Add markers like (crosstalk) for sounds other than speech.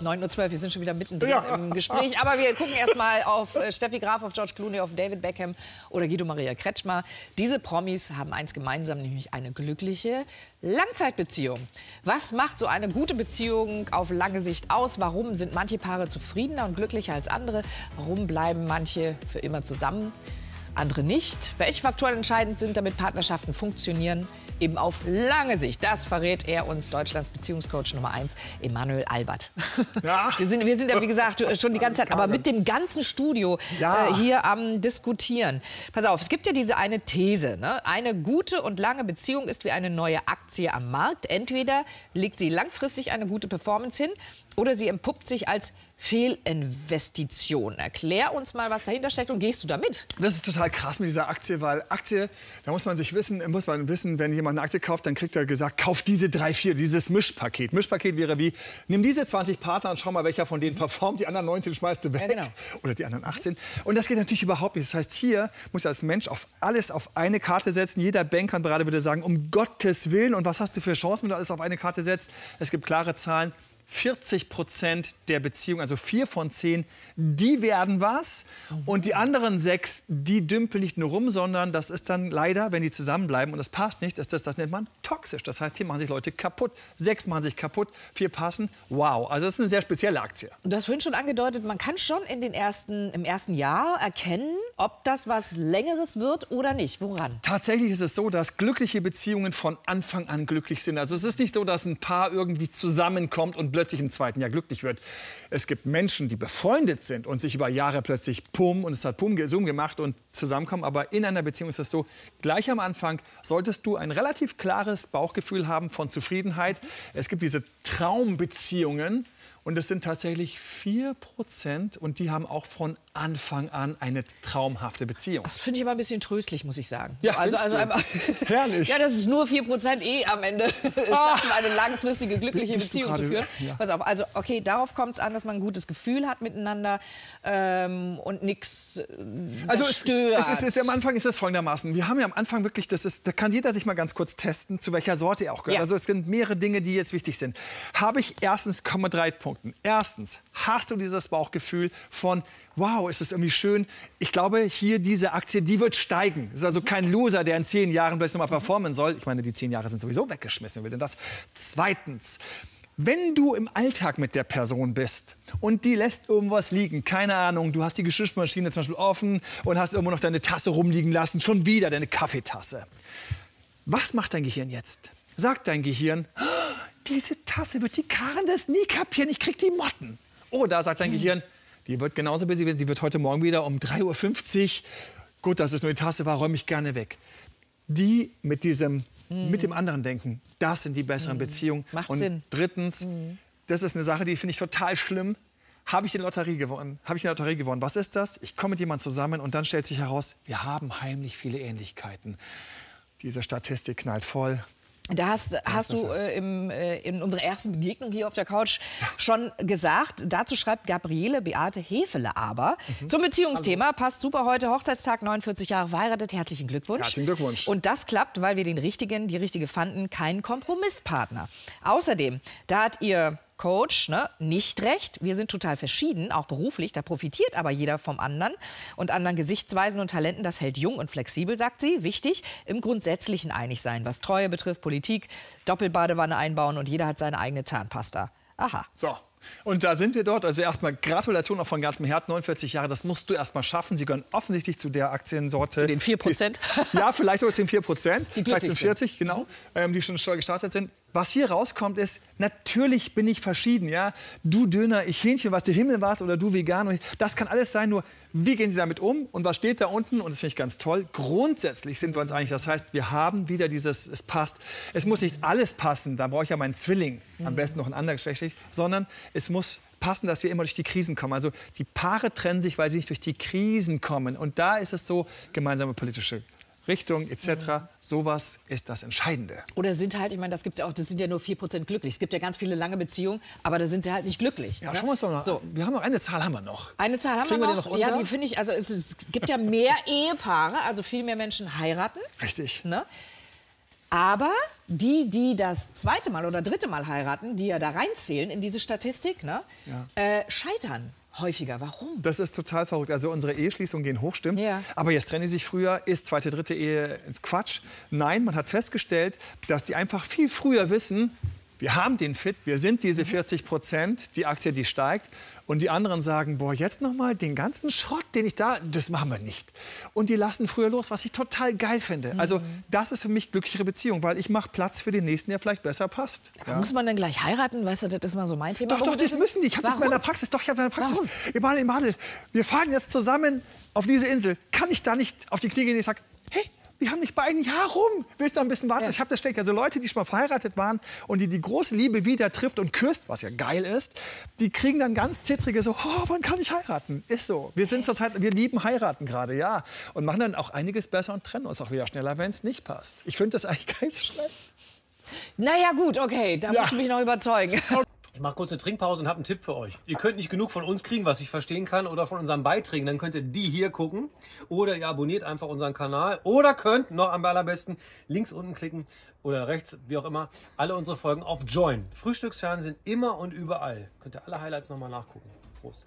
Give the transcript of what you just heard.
9.12 Uhr, wir sind schon wieder mittendrin ja. im Gespräch. Aber wir gucken erst mal auf äh, Steffi Graf, auf George Clooney, auf David Beckham oder Guido Maria Kretschmer. Diese Promis haben eins gemeinsam, nämlich eine glückliche Langzeitbeziehung. Was macht so eine gute Beziehung auf lange Sicht aus? Warum sind manche Paare zufriedener und glücklicher als andere? Warum bleiben manche für immer zusammen? Andere nicht. Welche Faktoren entscheidend sind, damit Partnerschaften funktionieren? Eben auf lange Sicht. Das verrät er uns, Deutschlands Beziehungscoach Nummer 1, Emanuel Albert. Ja. (laughs) Wir, sind, wir sind ja, wie gesagt, schon die ganze Zeit, aber mit dem ganzen Studio ja. äh, hier am Diskutieren. Pass auf, es gibt ja diese eine These. Ne? Eine gute und lange Beziehung ist wie eine neue Aktie am Markt. Entweder legt sie langfristig eine gute Performance hin oder sie empuppt sich als Fehlinvestition. Erklär uns mal, was dahinter steckt und gehst du damit? Das ist total krass mit dieser Aktie, weil Aktie, da muss man sich wissen, muss man wissen, wenn jemand eine Aktie kauft, dann kriegt er gesagt, kauf diese drei, vier, dieses Mischpaket. Mischpaket wäre wie, nimm diese 20 Partner und schau mal, welcher von denen performt, die anderen 19 schmeißt du weg. Ja, genau. Oder die anderen 18. Und das geht natürlich überhaupt nicht. Das heißt, hier muss als Mensch auf alles auf eine Karte setzen. Jeder Banker und Berater würde sagen, um Gottes Willen. Und was hast du für Chancen, wenn du alles auf eine Karte setzt? Es gibt klare Zahlen. 40 Prozent der Beziehungen, also vier von zehn, die werden was. Und die anderen sechs, die dümpeln nicht nur rum, sondern das ist dann leider, wenn die zusammenbleiben und das passt nicht, ist das, das nennt man toxisch. Das heißt, hier machen sich Leute kaputt. Sechs machen sich kaputt, vier passen. Wow, also das ist eine sehr spezielle Aktie. Du hast vorhin schon angedeutet, man kann schon in den ersten, im ersten Jahr erkennen, ob das was Längeres wird oder nicht. Woran? Tatsächlich ist es so, dass glückliche Beziehungen von Anfang an glücklich sind. Also es ist nicht so, dass ein Paar irgendwie zusammenkommt und plötzlich im zweiten Jahr glücklich wird. Es gibt Menschen, die befreundet sind und sich über Jahre plötzlich pum und es hat pum Zoom gemacht und zusammenkommen. Aber in einer Beziehung ist das so, gleich am Anfang solltest du ein relativ klares Bauchgefühl haben von Zufriedenheit. Es gibt diese Traumbeziehungen und es sind tatsächlich 4 Prozent und die haben auch von Anfang an eine traumhafte Beziehung. Das finde ich aber ein bisschen tröstlich, muss ich sagen. Ja, also, also einfach, (laughs) (laughs) Herrlich. Ja, das ist nur 4 Prozent eh am Ende (laughs) schaffen, eine langfristige, glückliche Bist Beziehung zu führen. Ja. Pass auf, also okay, darauf kommt es an, dass man ein gutes Gefühl hat miteinander ähm, und nichts äh, also stört. Es, es, ist, am Anfang ist es folgendermaßen. Wir haben ja am Anfang wirklich, das ist, da kann jeder sich mal ganz kurz testen, zu welcher Sorte er auch gehört. Ja. Also es sind mehrere Dinge, die jetzt wichtig sind. Habe ich erstens, komme drei Punkten. Erstens, hast du dieses Bauchgefühl von wow, ist das irgendwie schön. Ich glaube, hier diese Aktie, die wird steigen. Das ist also kein Loser, der in zehn Jahren vielleicht noch mal performen soll. Ich meine, die zehn Jahre sind sowieso weggeschmissen. Wer will denn das? Zweitens, wenn du im Alltag mit der Person bist und die lässt irgendwas liegen, keine Ahnung, du hast die Geschirrmaschine zum Beispiel offen und hast irgendwo noch deine Tasse rumliegen lassen, schon wieder deine Kaffeetasse. Was macht dein Gehirn jetzt? Sagt dein Gehirn, oh, diese Tasse wird die Karen das nie kapieren, ich krieg die Motten. Oder sagt dein hm. Gehirn, die wird genauso busy gewesen. Die wird heute Morgen wieder um 3.50 Uhr. Gut, dass es nur die Tasse war, räume ich gerne weg. Die mit diesem, mm. mit dem anderen denken, das sind die besseren mm. Beziehungen. Macht Und Sinn. drittens, mm. das ist eine Sache, die finde ich total schlimm. Habe ich die Lotterie gewonnen? Habe ich die Lotterie gewonnen? Was ist das? Ich komme mit jemandem zusammen und dann stellt sich heraus, wir haben heimlich viele Ähnlichkeiten. Diese Statistik knallt voll. Da hast, hast du äh, im, äh, in unserer ersten Begegnung hier auf der Couch schon gesagt. Dazu schreibt Gabriele Beate Hefele aber. Mhm. Zum Beziehungsthema Hallo. passt super heute. Hochzeitstag, 49 Jahre verheiratet. Herzlichen Glückwunsch. Herzlichen Glückwunsch. Und das klappt, weil wir den Richtigen, die Richtige fanden, keinen Kompromisspartner. Außerdem, da hat ihr Coach, ne, nicht recht. Wir sind total verschieden, auch beruflich. Da profitiert aber jeder vom anderen und anderen Gesichtsweisen und Talenten. Das hält jung und flexibel, sagt sie. Wichtig, im Grundsätzlichen einig sein, was Treue betrifft, Politik, Doppelbadewanne einbauen und jeder hat seine eigene Zahnpasta. Aha. So, und da sind wir dort. Also erstmal Gratulation auch von ganzem Herzen. 49 Jahre, das musst du erstmal schaffen. Sie gehören offensichtlich zu der Aktiensorte. Zu den 4 Prozent? Ja, vielleicht sogar zu den 4 Prozent. Vielleicht zu 40, genau, ähm, die schon steuer gestartet sind. Was hier rauskommt, ist, natürlich bin ich verschieden. Ja? Du Döner, ich Hähnchen, was der Himmel warst oder du vegan. Das kann alles sein, nur wie gehen Sie damit um und was steht da unten? Und das finde ich ganz toll. Grundsätzlich sind wir uns einig. Das heißt, wir haben wieder dieses, es passt. Es muss nicht alles passen, da brauche ich ja meinen Zwilling, am besten noch ein andergeschlechtlich, sondern es muss passen, dass wir immer durch die Krisen kommen. Also die Paare trennen sich, weil sie nicht durch die Krisen kommen. Und da ist es so, gemeinsame politische Richtung etc. Mhm. Sowas ist das Entscheidende. Oder sind halt, ich meine, das gibt ja auch, das sind ja nur 4% glücklich. Es gibt ja ganz viele lange Beziehungen, aber da sind sie halt nicht glücklich. Ja, ne? schauen wir uns doch mal so. Wir haben noch eine Zahl haben wir noch. Eine Zahl haben Kriegen wir noch. Wir die noch ja, die finde ich, also es, es, gibt ja mehr (laughs) Ehepaare, also viel mehr Menschen heiraten. Richtig. Ne? Aber die, die das zweite Mal oder dritte Mal heiraten, die ja da reinzählen in diese Statistik, ne, ja. äh, scheitern häufiger. Warum? Das ist total verrückt. Also unsere Eheschließungen gehen hoch, stimmt. Ja. Aber jetzt trennen sie sich früher, ist zweite, dritte Ehe Quatsch. Nein, man hat festgestellt, dass die einfach viel früher wissen, wir haben den Fit, wir sind diese 40 mhm. Prozent, die Aktie, die steigt. Und die anderen sagen, boah, jetzt noch mal den ganzen Schrott, den ich da, das machen wir nicht. Und die lassen früher los, was ich total geil finde. Also mhm. das ist für mich glücklichere Beziehung, weil ich mache Platz für den nächsten, der vielleicht besser passt. Ja. Muss man dann gleich heiraten? Weißt du, das ist mal so mein Thema. Doch, doch, das müssen die. Ich habe das in meiner Praxis. Doch, ich habe in meiner Praxis. Warum? Emanuel, Emanuel, wir fahren jetzt zusammen auf diese Insel. Kann ich da nicht auf die Knie gehen? Ich sage, wir haben nicht bei einem Jahr rum. Willst du noch ein bisschen warten? Ja. Ich habe das ständig. Also Leute, die schon mal verheiratet waren und die die große Liebe wieder trifft und küsst, was ja geil ist, die kriegen dann ganz zittrige so, oh, wann kann ich heiraten? Ist so. Wir sind zurzeit, wir lieben heiraten gerade, ja. Und machen dann auch einiges besser und trennen uns auch wieder schneller, wenn es nicht passt. Ich finde das eigentlich nicht so schlecht. Naja gut, okay, da ja. musst du mich noch überzeugen. Ich mache kurz eine Trinkpause und habe einen Tipp für euch. Ihr könnt nicht genug von uns kriegen, was ich verstehen kann, oder von unseren Beiträgen. Dann könnt ihr die hier gucken. Oder ihr abonniert einfach unseren Kanal. Oder könnt noch am allerbesten links unten klicken oder rechts, wie auch immer, alle unsere Folgen auf Join. Frühstücksfernsehen immer und überall. Könnt ihr alle Highlights nochmal nachgucken. Prost.